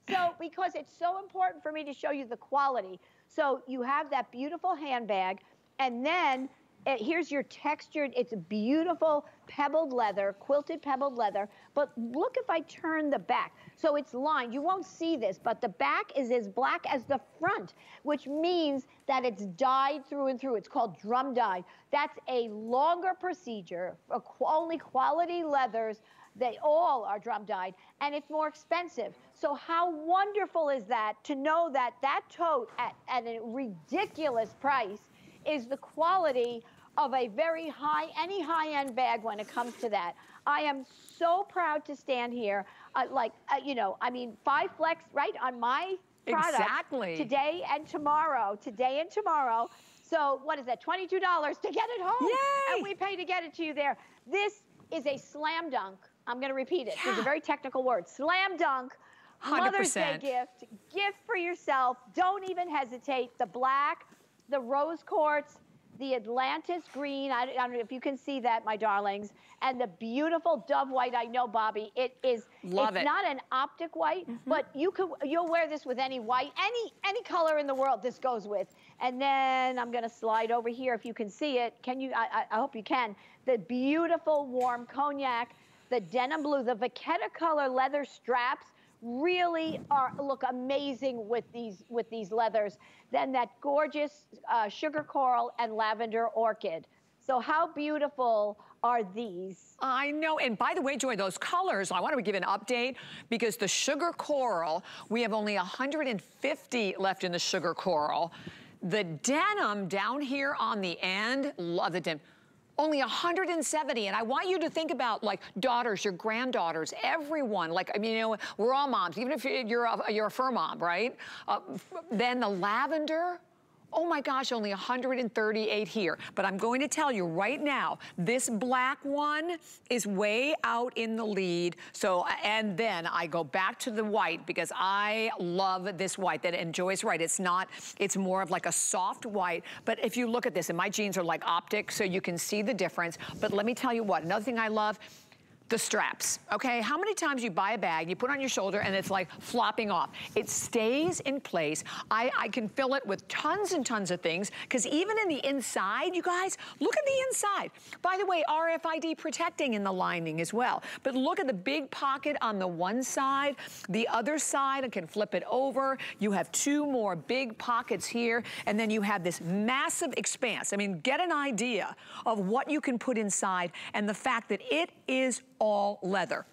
So because it's so important for me to show you the quality. So you have that beautiful handbag, and then uh, here's your textured, it's beautiful pebbled leather, quilted pebbled leather. But look if I turn the back. So it's lined. You won't see this, but the back is as black as the front, which means that it's dyed through and through. It's called drum dye. That's a longer procedure. For only quality leathers they all are drum dyed, and it's more expensive. So how wonderful is that to know that that tote at, at a ridiculous price is the quality of a very high, any high-end bag when it comes to that. I am so proud to stand here, uh, like, uh, you know, I mean, five flex, right, on my product exactly. today and tomorrow, today and tomorrow. So what is that, $22 to get it home? Yay! And we pay to get it to you there. This is a slam dunk. I'm going to repeat it. Yeah. It's a very technical word. Slam dunk. 100%. Mother's Day gift. Gift for yourself. Don't even hesitate. The black, the rose quartz, the Atlantis green. I, I, don't know if you can see that, my darlings. And the beautiful dove white. I know, Bobbi, It is. Love it's it. not an optic white, mm -hmm. but you could you'll wear this with any white, any any color in the world. This goes with. And then I'm going to slide over here if you can see it. Can you? I, I hope you can. The beautiful warm cognac, the denim blue, the Vachetta color leather straps really are look amazing with these with these leathers. Then that gorgeous uh, sugar coral and lavender orchid. So how beautiful are these? I know, and by the way, Joy, those colors, I want to give an update because the sugar coral, we have only 150 left in the sugar coral. The denim down here on the end, love the denim. Only 170. And I want you to think about like daughters, your granddaughters, everyone. Like, I mean, you know, we're all moms, even if you're a, you're a fur mom, right? Uh, then the lavender, Oh my gosh, only 138 here. But I'm going to tell you right now, this black one is way out in the lead. So, and then I go back to the white because I love this white. That and Joy's right, it's not, it's more of like a soft white. But if you look at this, and my jeans are like optic, so you can see the difference. But let me tell you what, another thing I love, the straps, okay? How many times you buy a bag, you put on your shoulder, and it's like flopping off. It stays in place. I, I can fill it with tons and tons of things, because even in the inside, you guys, look at the inside. By the way, RFID protecting in the lining as well. But look at the big pocket on the one side. The other side, I can flip it over. You have two more big pockets here, and then you have this massive expanse. I mean, get an idea of what you can put inside and the fact that it is all leather.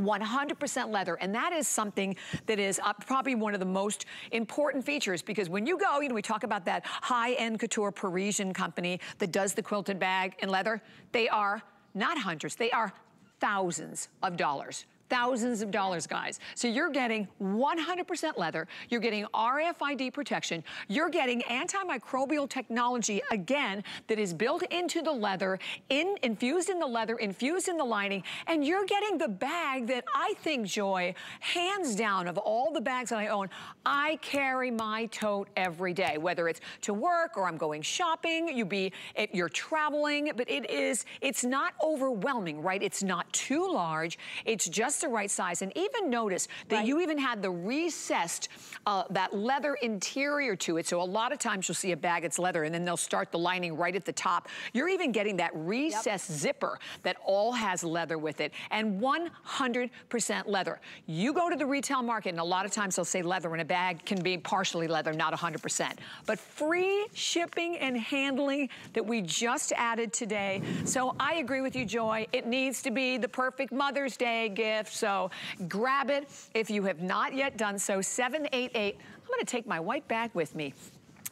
100% leather, and that is something that is uh, probably one of the most important features because when you go, you know, we talk about that high-end couture Parisian company that does the quilted bag in leather, they are not hundreds, they are thousands of dollars thousands of dollars, guys. So you're getting 100% leather, you're getting RFID protection, you're getting antimicrobial technology, again, that is built into the leather, in, infused in the leather, infused in the lining, and you're getting the bag that I think, Joy, hands down, of all the bags that I own, I carry my tote every day, whether it's to work or I'm going shopping, you be, you're traveling, but it is, it's not overwhelming, right? It's not too large, it's just just the right size. And even notice that right. you even had the recessed, uh, that leather interior to it. So a lot of times you'll see a bag that's leather and then they'll start the lining right at the top. You're even getting that recessed yep. zipper that all has leather with it and 100% leather. You go to the retail market and a lot of times they'll say leather and a bag can be partially leather, not 100%. But free shipping and handling that we just added today. So I agree with you, Joy. It needs to be the perfect Mother's Day gift gift. So grab it if you have not yet done so. 788. I'm going to take my white bag with me.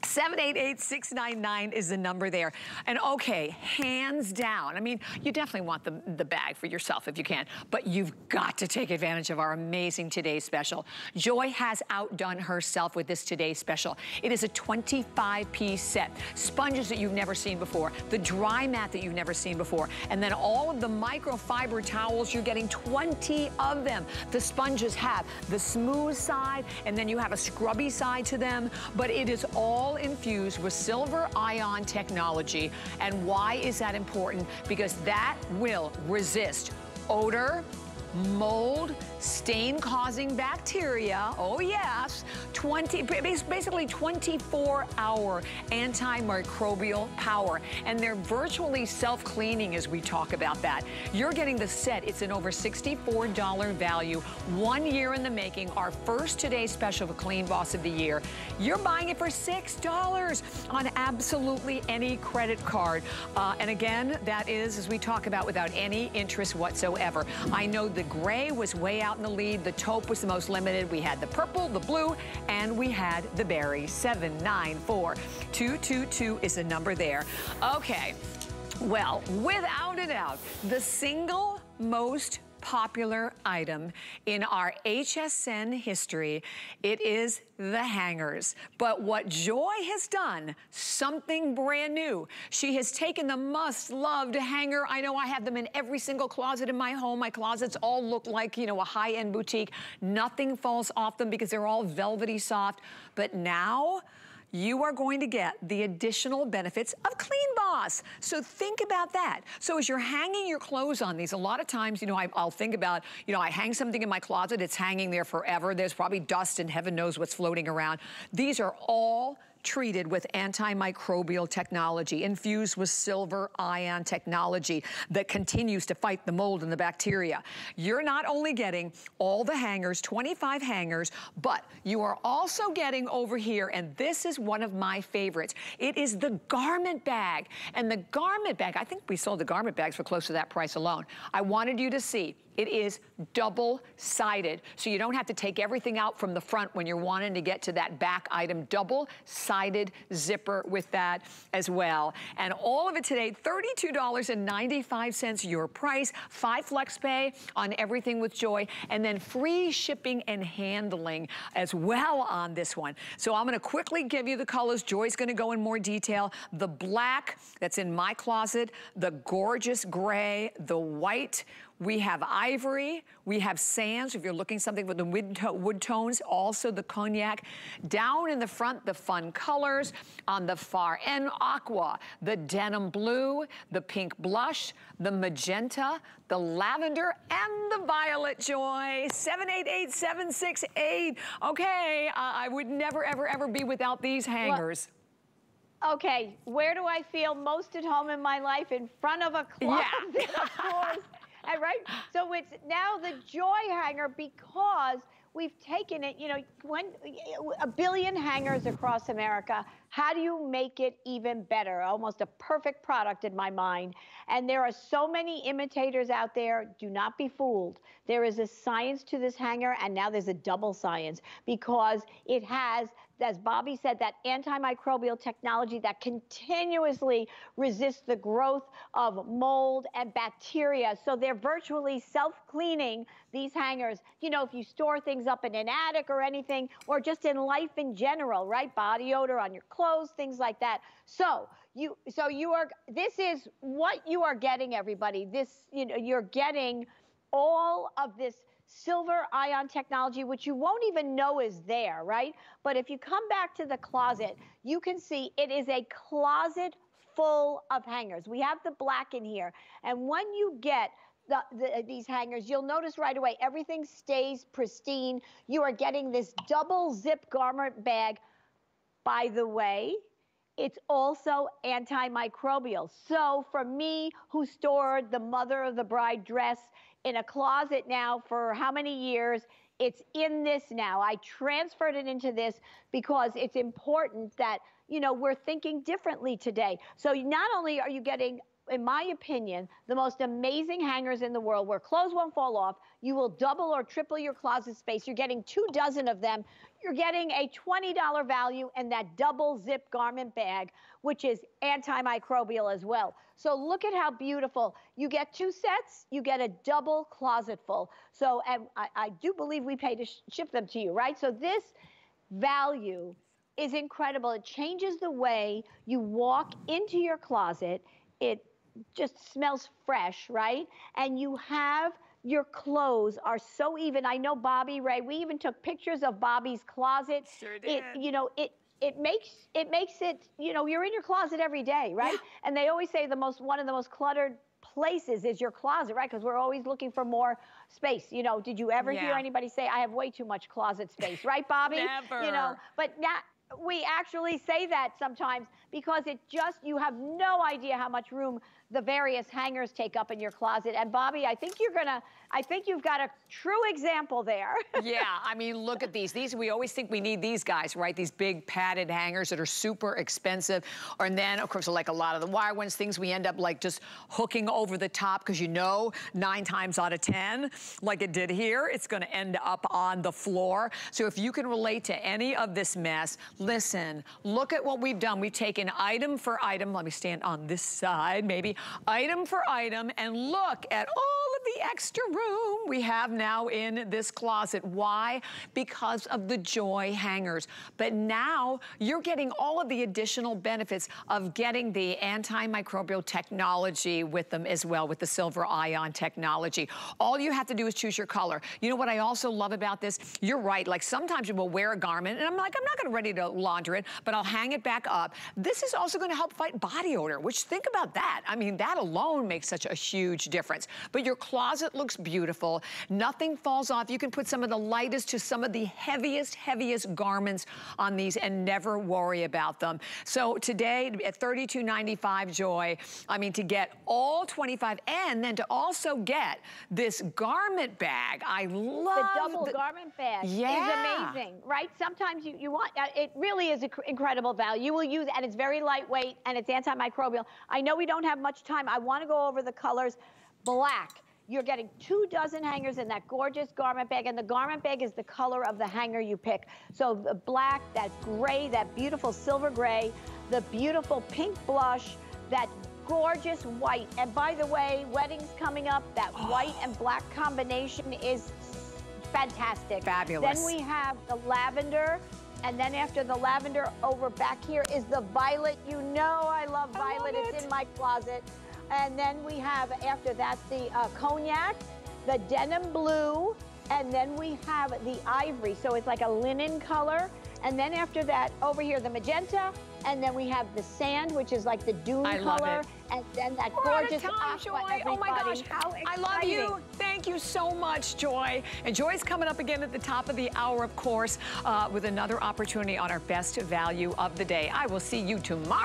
788-699 is the number there. And okay, hands down, I mean, you definitely want the, the bag for yourself if you can, but you've got to take advantage of our amazing Today Special. Joy has outdone herself with this Today Special. It is a 25-piece set. Sponges that you've never seen before, the dry mat that you've never seen before, and then all of the microfiber towels, you're getting 20 of them. The sponges have the smooth side, and then you have a scrubby side to them, but it is all infused with silver ion technology. And why is that important? Because that will resist odor, mold, stain-causing bacteria, oh yes, 20, basically 24-hour antimicrobial power. And they're virtually self-cleaning as we talk about that. You're getting the set. It's an over $64 value, one year in the making, our first Today Special for Clean Boss of the Year. You're buying it for $6 on absolutely any credit card. Uh, and again, that is, as we talk about, without any interest whatsoever. I know the gray was way out in the lead. The taupe was the most limited. We had the purple, the blue, and we had the berry. 794222 is the number there. Okay. Well, without a doubt, the single most popular item in our HSN history. It is the hangers. But what Joy has done, something brand new. She has taken the must-loved hanger. I know I have them in every single closet in my home. My closets all look like, you know, a high-end boutique. Nothing falls off them because they're all velvety soft. But now, you are going to get the additional benefits of Clean Boss. So think about that. So as you're hanging your clothes on these, a lot of times, you know, I, will think about, you know, I hang something in my closet, it's hanging there forever. There's probably dust and heaven knows what's floating around. These are all treated with antimicrobial technology, infused with silver ion technology that continues to fight the mold and the bacteria. You're not only getting all the hangers, 25 hangers, but you are also getting over here, and this is one of my favorites. It is the garment bag. And the garment bag, I think we sold the garment bags for close to that price alone. I wanted you to see It is double-sided, so you don't have to take everything out from the front when you're wanting to get to that back item. Double-sided zipper with that as well. And all of it today, $32.95 your price. Five flex pay on everything with Joy, and then free shipping and handling as well on this one. So I'm gonna quickly give you the colors. Joy's gonna go in more detail. The black that's in my closet, the gorgeous gray, the white, we have ivory, we have sands, if you're looking something with the wood, to wood, tones, also the cognac. Down in the front, the fun colors. On the far end, aqua, the denim blue, the pink blush, the magenta, the lavender, and the violet joy. 788768. Okay, uh, I would never, ever, ever be without these hangers. Well, okay, where do I feel most at home in my life? In front of a closet, yeah. of course. Right? So it's now the joy hanger because we've taken it, you know, when a billion hangers across America, how do you make it even better? Almost a perfect product in my mind. And there are so many imitators out there. Do not be fooled. There is a science to this hanger, and now there's a double science because it has as Bobbi said, that antimicrobial technology that continuously resists the growth of mold and bacteria. So they're virtually self-cleaning these hangers. You know, if you store things up in an attic or anything, or just in life in general, right? Body odor on your clothes, things like that. So you, so you are, this is what you are getting, everybody. This, you know, you're getting all of this silver ion technology, which you won't even know is there, right? But if you come back to the closet, you can see it is a closet full of hangers. We have the black in here. And when you get the, the, these hangers, you'll notice right away everything stays pristine. You are getting this double zip garment bag. By the way, it's also antimicrobial. So for me, who stored the mother of the bride dress in a closet now for how many years. It's in this now. I transferred it into this because it's important that, you know, we're thinking differently today. So not only are you getting in my opinion, the most amazing hangers in the world where clothes won't fall off. You will double or triple your closet space. You're getting two dozen of them. You're getting a $20 value and that double zip garment bag, which is antimicrobial as well. So look at how beautiful. You get two sets, you get a double closet full. So and I, I do believe we pay to sh ship them to you, right? So this value is incredible. It changes the way you walk into your closet. It just smells fresh, right? And you have your clothes are so even. I know Bobbi Ray, we even took pictures of Bobbi's closet. Sure did. It, you know, it it makes it makes it you know you're in your closet every day right yeah. and they always say the most one of the most cluttered places is your closet right because we're always looking for more space you know did you ever yeah. hear anybody say i have way too much closet space right Bobbi? Never. you know but now we actually say that sometimes because it just you have no idea how much room the various hangers take up in your closet. And Bobbi, I think you're gonna, I think you've got a true example there. yeah, I mean, look at these. These, we always think we need these guys, right? These big padded hangers that are super expensive. And then, of course, like a lot of the wire ones, things we end up like just hooking over the top because you know nine times out of 10, like it did here, it's gonna end up on the floor. So if you can relate to any of this mess, listen, look at what we've done. We've taken item for item. Let me stand on this side, maybe item for item and look at all the extra room we have now in this closet. Why? Because of the Joy hangers. But now you're getting all of the additional benefits of getting the antimicrobial technology with them as well, with the silver ion technology. All you have to do is choose your color. You know what I also love about this? You're right, like sometimes you will wear a garment and I'm like, I'm not gonna ready to launder it, but I'll hang it back up. This is also gonna help fight body odor, which think about that. I mean, that alone makes such a huge difference. But your closet looks beautiful. Nothing falls off. You can put some of the lightest to some of the heaviest, heaviest garments on these and never worry about them. So today at $32.95 Joy, I mean, to get all 25 and then to also get this garment bag. I love the double the, garment bag. Yeah. is amazing, right? Sometimes you, you want, uh, it really is incredible value. You will use, and it's very lightweight and it's antimicrobial. I know we don't have much time. I want to go over the colors. Black You're getting two dozen hangers in that gorgeous garment bag, and the garment bag is the color of the hanger you pick. So the black, that gray, that beautiful silver gray, the beautiful pink blush, that gorgeous white. And by the way, weddings coming up, that oh. white and black combination is fantastic. Fabulous. Then we have the lavender, and then after the lavender over back here is the violet. You know I love violet. I love it. It's in my closet. And then we have, after that, the uh, cognac, the denim blue, and then we have the ivory. So it's like a linen color. And then after that, over here, the magenta, and then we have the sand, which is like the dune I color, and then that We're gorgeous time. Joy. Everybody. Oh my gosh, how exciting. I love you. Thank you so much, Joy. And Joy's coming up again at the top of the hour, of course, uh, with another opportunity on our best value of the day. I will see you tomorrow.